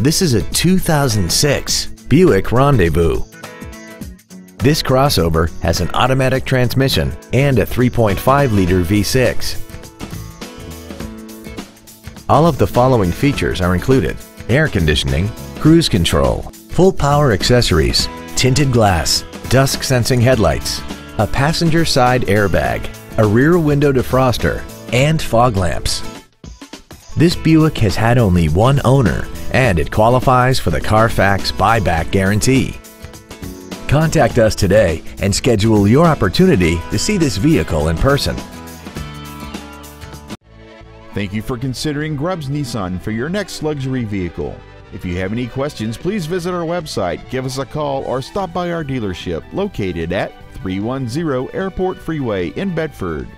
This is a 2006 Buick Rendezvous. This crossover has an automatic transmission and a 3.5-liter V6. All of the following features are included. Air conditioning, cruise control, full power accessories, tinted glass, dusk sensing headlights, a passenger side airbag, a rear window defroster, and fog lamps. This Buick has had only one owner and it qualifies for the Carfax buyback guarantee. Contact us today and schedule your opportunity to see this vehicle in person. Thank you for considering Grubbs Nissan for your next luxury vehicle. If you have any questions, please visit our website, give us a call, or stop by our dealership located at 310 Airport Freeway in Bedford.